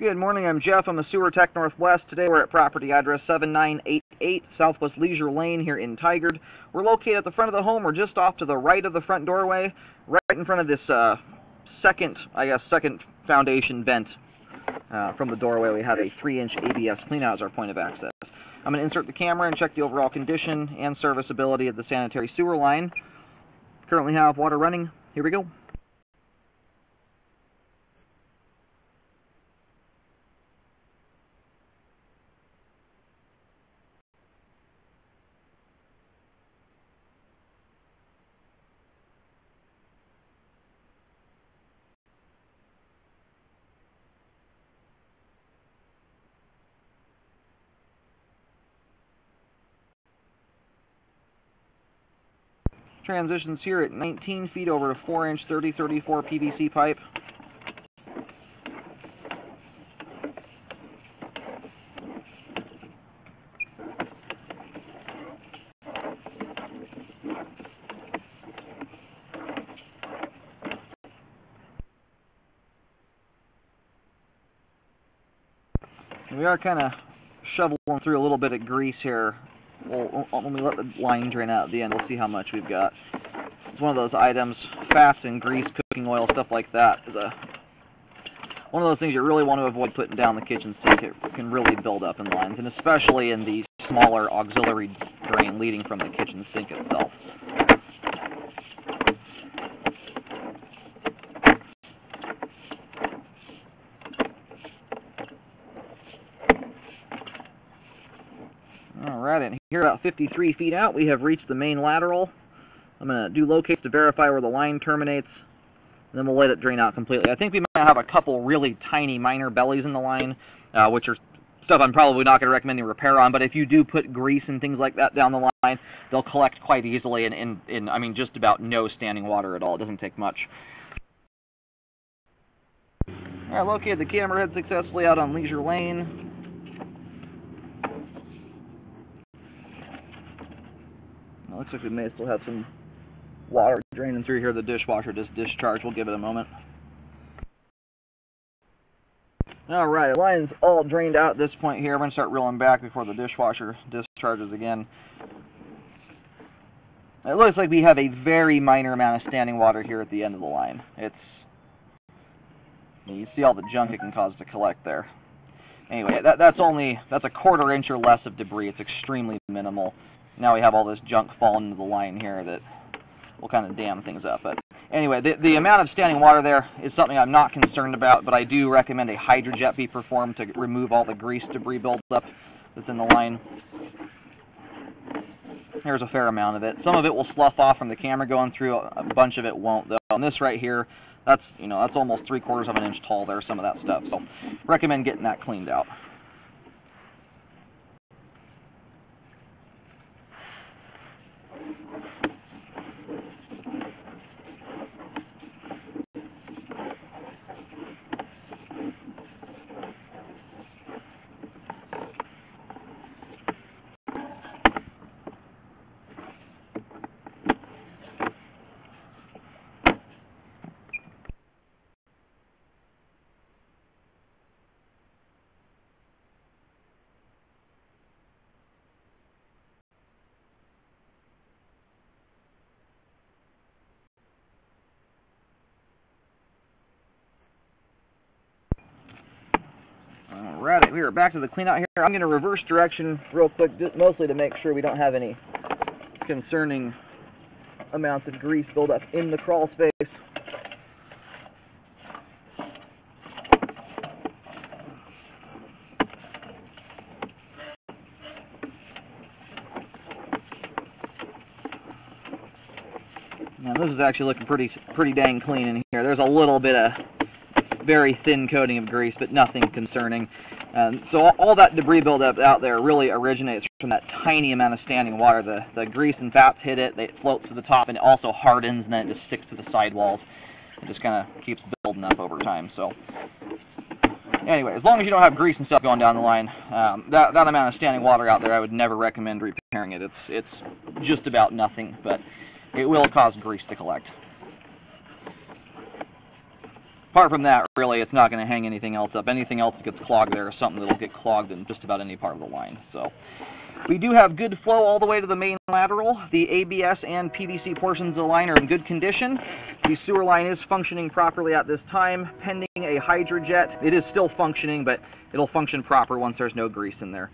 Good morning, I'm Jeff. I'm a Sewer Tech Northwest. Today we're at property address 7988 Southwest Leiser Lane here in Tigard. We're located at the front of the home. We're just off to the right of the front doorway, right in front of this uh, second, I guess, second foundation vent. Uh, from the doorway, we have a 3-inch ABS cleanout as our point of access. I'm going to insert the camera and check the overall condition and serviceability of the sanitary sewer line. Currently have water running. Here we go. Transitions here at 19 feet over to 4 inch 3034 PVC pipe. We are kind of shoveling through a little bit of grease here we'll, when we let the line drain out at the end, we'll see how much we've got. It's one of those items, fats and grease, cooking oil, stuff like that is a one of those things you really want to avoid putting down the kitchen sink. It can really build up in lines, and especially in the smaller auxiliary drain leading from the kitchen sink itself. Alright, and here about 53 feet out, we have reached the main lateral. I'm going to do locates to verify where the line terminates, and then we'll let it drain out completely. I think we might have a couple really tiny minor bellies in the line, uh, which are stuff I'm probably not going to recommend you repair on, but if you do put grease and things like that down the line, they'll collect quite easily in, in, in I mean, just about no standing water at all. It doesn't take much. Alright, located the camera head successfully out on Leiser Lane. Looks like we may still have some water draining through here. The dishwasher just discharged. We'll give it a moment. Alright, line's all drained out at this point here. I'm to start reeling back before the dishwasher discharges again. It looks like we have a very minor amount of standing water here at the end of the line. It's... You see all the junk it can cause to collect there. Anyway, that, that's only, that's a quarter inch or less of debris. It's extremely minimal now we have all this junk falling into the line here that will kind of dam things up. But anyway, the, the amount of standing water there is something I'm not concerned about, but I do recommend a hydrojet be performed to remove all the grease debris buildup that's in the line. There's a fair amount of it. Some of it will slough off from the camera going through, a bunch of it won't though. On this right here, that's, you know, that's almost three quarters of an inch tall there, some of that stuff. So recommend getting that cleaned out. Alright, we are back to the cleanout here. I'm going to reverse direction real quick, mostly to make sure we don't have any concerning amounts of grease buildup in the crawl space. Now this is actually looking pretty pretty dang clean in here. There's a little bit of very thin coating of grease, but nothing concerning. And so all, all that debris buildup out there really originates from that tiny amount of standing water. The, the grease and fats hit it, it floats to the top, and it also hardens, and then it just sticks to the sidewalls. It just kind of keeps building up over time. So anyway, as long as you don't have grease and stuff going down the line, um, that, that amount of standing water out there, I would never recommend repairing it. It's, it's just about nothing, but it will cause grease to collect. Apart from that, really, it's not going to hang anything else up. Anything else that gets clogged there is something that'll get clogged in just about any part of the line. So we do have good flow all the way to the main lateral. The ABS and PVC portions of the line are in good condition. The sewer line is functioning properly at this time, pending a hydrojet. It is still functioning, but it'll function proper once there's no grease in there.